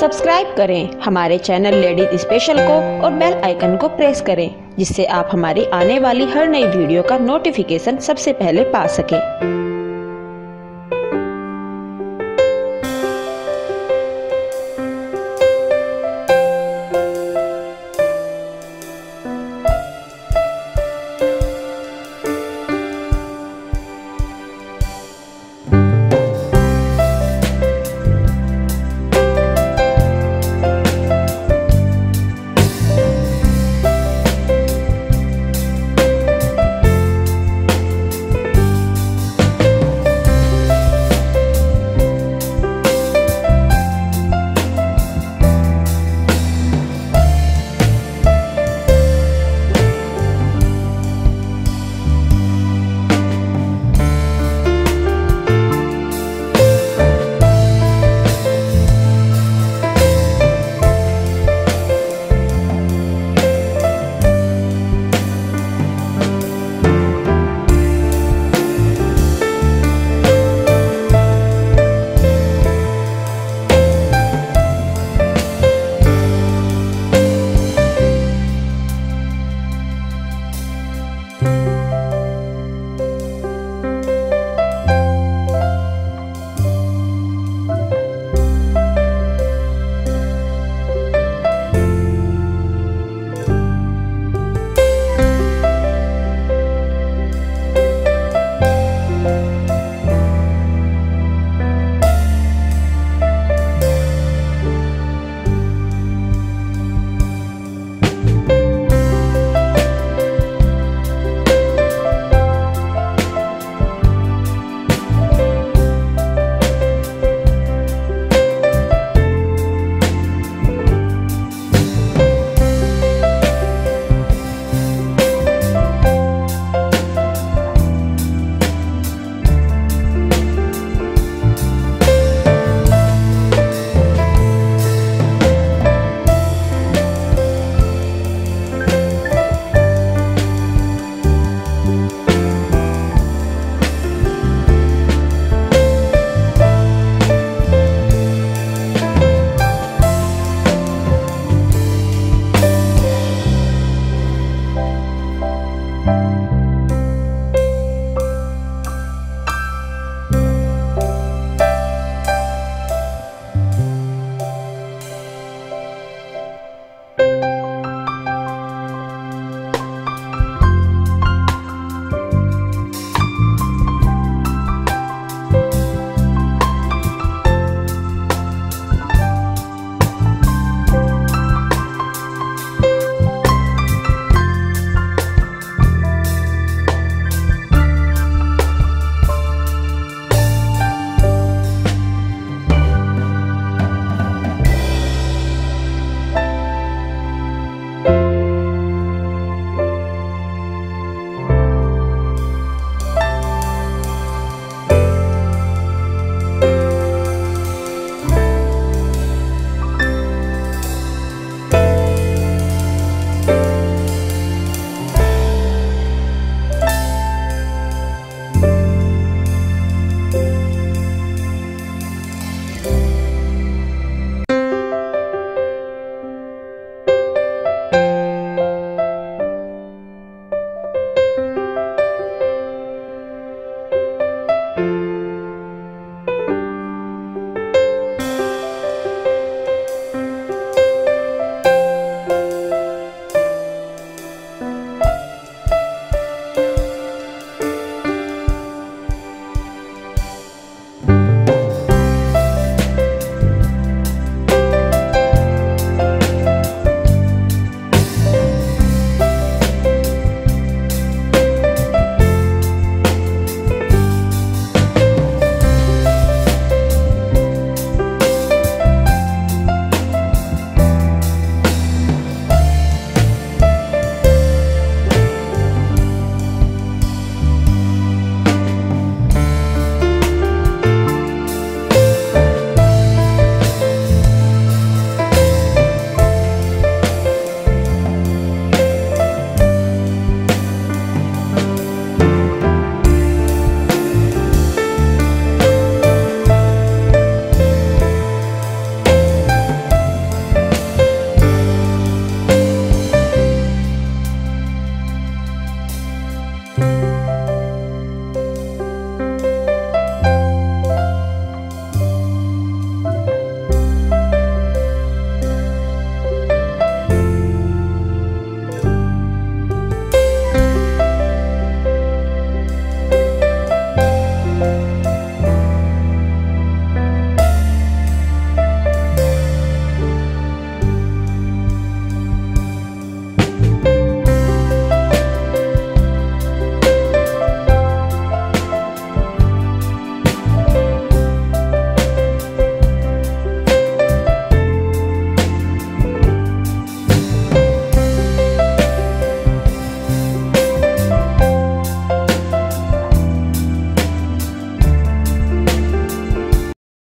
Subscribe करें, हमारे channel ladies special को और बेल आइकन को प्रेस करें, जिससे आप हमारी आने वाली हर नई वीडियो का नोटिफिकेशन सबसे पहले पा सकें। Música